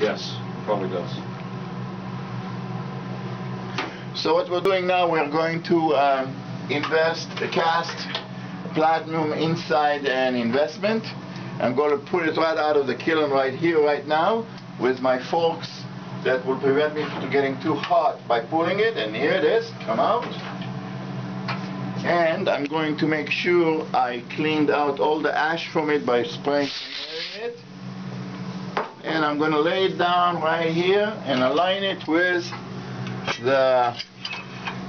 Yes, probably does. So what we're doing now, we're going to um, invest, the cast platinum inside an investment. I'm going to put it right out of the kiln right here, right now, with my forks that will prevent me from getting too hot by pulling it. And here it is, come out. And I'm going to make sure I cleaned out all the ash from it by spraying it. And I'm going to lay it down right here and align it with the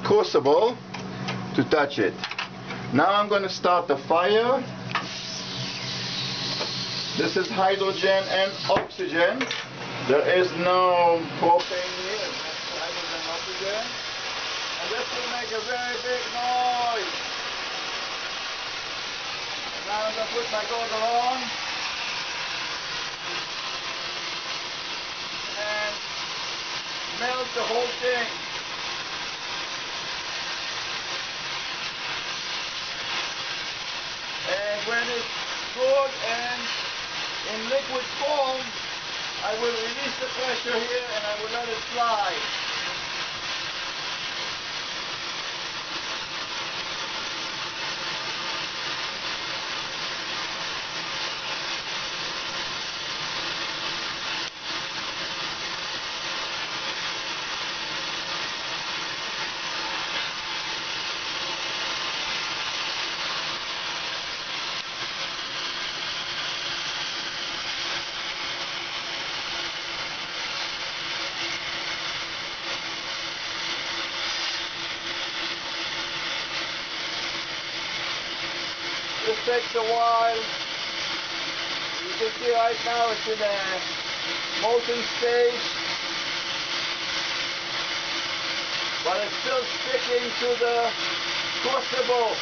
crucible to touch it. Now I'm going to start the fire. This is hydrogen and oxygen. There is no propane here, hydrogen and oxygen. And this will make a very big noise. Now I'm going to put my goggle on. And the whole thing. And when it's good and in liquid form, I will release the pressure here and I will let it slide. Takes a while. You can see right now it's in a molten stage. But it's still sticking to the crucible.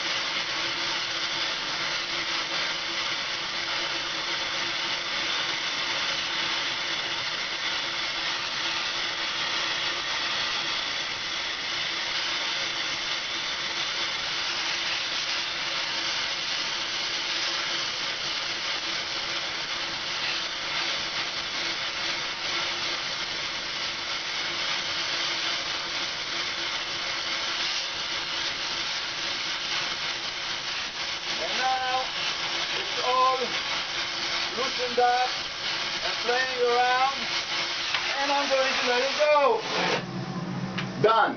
And now it's all loosened up and playing around. And I'm going to let it go. Done.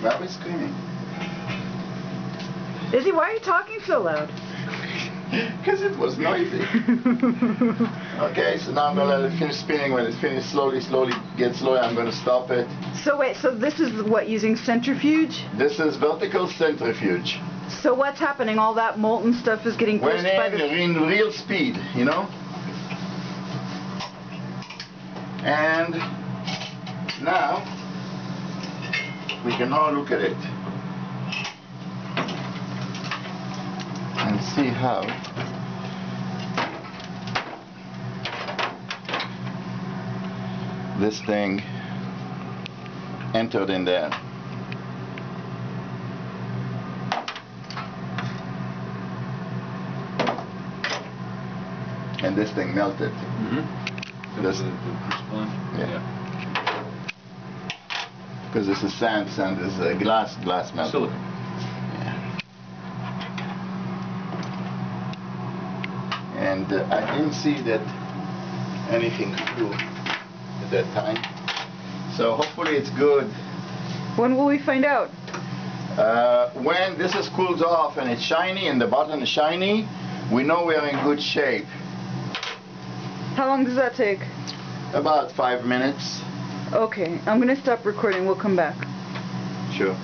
Why are we screaming? Izzy, why are you talking so loud? Because it was noisy. Okay, so now I'm going to let it finish spinning. When it finishes slowly, slowly gets slower, I'm going to stop it. so wait, so this is what using centrifuge? This is vertical centrifuge. So what's happening? All that molten stuff is getting pushed When by the. in real speed, you know? And now we can now look at it see how this thing entered in there. And this thing melted. Mm-hmm. This- The, the crucible? Yeah. Because this is sand, sand is uh, glass, glass melted. Silicon. And uh, I didn't see that anything flew at that time. So hopefully it's good. When will we find out? Uh, when this is cooled off and it's shiny and the button is shiny, we know we're in good shape. How long does that take? About five minutes. Okay, I'm gonna stop recording. We'll come back. Sure.